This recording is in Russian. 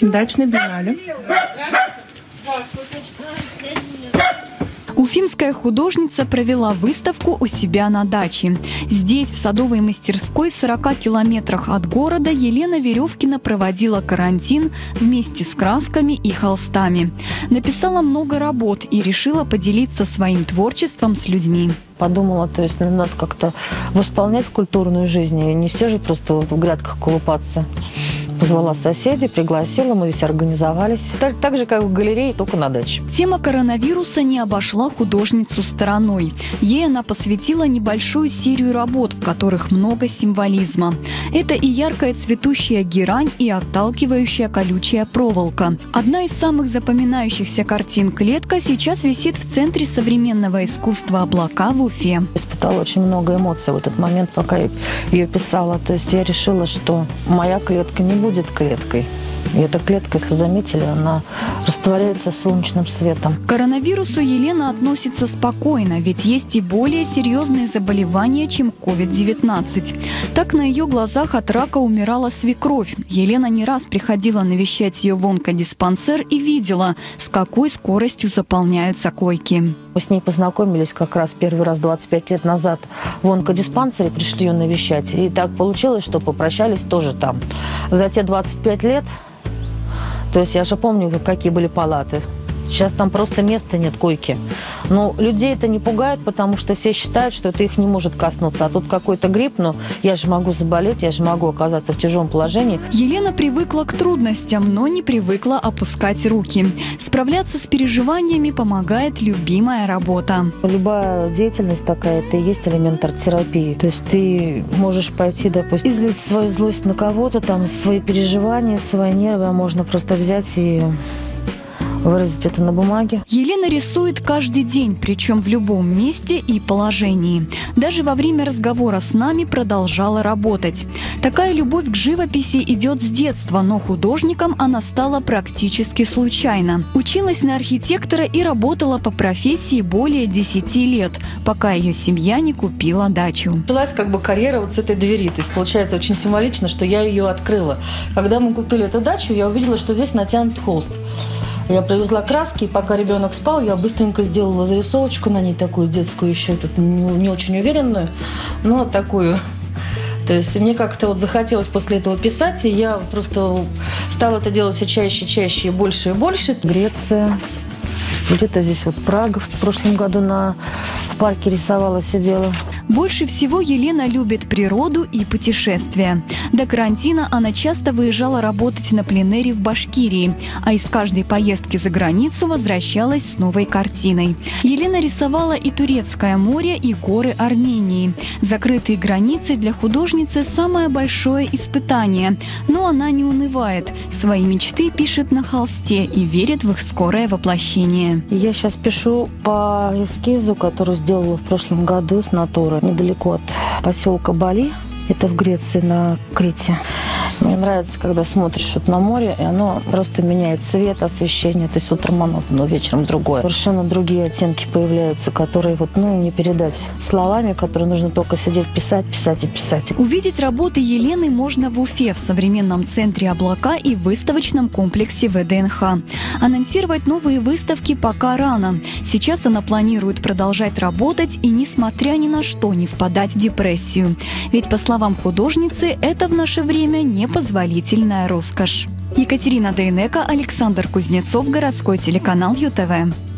Дачный биеннале. Уфимская художница провела выставку у себя на даче. Здесь, в садовой мастерской, в 40 километрах от города, Елена Веревкина проводила карантин вместе с красками и холстами. Написала много работ и решила поделиться своим творчеством с людьми. Подумала, то есть ну, надо как-то восполнять культурную жизнь. И не все же просто вот в грядках колупаться. Позвала соседей, пригласила, мы здесь организовались. Так, так же, как в галерее, только на даче. Тема коронавируса не обошла художницу стороной. Ей она посвятила небольшую серию работ, в которых много символизма. Это и яркая цветущая герань, и отталкивающая колючая проволока. Одна из самых запоминающихся картин «Клетка» сейчас висит в Центре современного искусства «Облака» в Уфе. Испытала очень много эмоций в этот момент, пока я ее писала. То есть я решила, что моя клетка не будет клеткой. И эта клетка, если заметили, она растворяется солнечным светом. К коронавирусу Елена относится спокойно, ведь есть и более серьезные заболевания, чем COVID-19. Так на ее глазах от рака умирала свекровь. Елена не раз приходила навещать ее в онкодиспансер и видела, с какой скоростью заполняются койки. Мы с ней познакомились как раз первый раз 25 лет назад в онкодиспансере, пришли ее навещать. И так получилось, что попрощались тоже там. За те 25 лет то есть я же помню, какие были палаты. Сейчас там просто места нет койки. Но людей это не пугает, потому что все считают, что это их не может коснуться. А тут какой-то грипп, но я же могу заболеть, я же могу оказаться в тяжелом положении. Елена привыкла к трудностям, но не привыкла опускать руки. Справляться с переживаниями помогает любимая работа. Любая деятельность такая, это и есть элемент арт-терапии. То есть ты можешь пойти, допустим, излить свою злость на кого-то, там, свои переживания, свои нервы, а можно просто взять и выразить это на бумаге. Елена рисует каждый день, причем в любом месте и положении. Даже во время разговора с нами продолжала работать. Такая любовь к живописи идет с детства, но художником она стала практически случайно. Училась на архитектора и работала по профессии более 10 лет, пока ее семья не купила дачу. Началась как бы карьера вот с этой двери. То есть получается очень символично, что я ее открыла. Когда мы купили эту дачу, я увидела, что здесь натянут холст. Я привезла краски, и пока ребенок спал, я быстренько сделала зарисовочку на ней такую детскую еще, тут не, не очень уверенную, но такую. То есть мне как-то вот захотелось после этого писать, и я просто стала это делать все чаще, чаще, больше и больше. Греция, где-то здесь вот Прага в прошлом году на парке рисовала, сидела. Больше всего Елена любит природу и путешествия. До карантина она часто выезжала работать на пленэре в Башкирии, а из каждой поездки за границу возвращалась с новой картиной. Елена рисовала и Турецкое море, и горы Армении. Закрытые границы для художницы – самое большое испытание. Но она не унывает. Свои мечты пишет на холсте и верит в их скорое воплощение. Я сейчас пишу по эскизу, который сделала в прошлом году с натуры недалеко от поселка Бали. Это в Греции, на Крите. Мне нравится, когда смотришь вот на море, и оно просто меняет цвет, освещение. То есть утром оно, но вечером другое. Совершенно другие оттенки появляются, которые вот, ну, не передать словами, которые нужно только сидеть, писать, писать и писать. Увидеть работы Елены можно в Уфе, в современном центре «Облака» и выставочном комплексе ВДНХ. Анонсировать новые выставки пока рано. Сейчас она планирует продолжать работать и, несмотря ни на что, не впадать в депрессию. Ведь, по словам художницы, это в наше время не непозволительная роскошь. Екатерина Дейнека, Александр Кузнецов, городской телеканал ЮТВ.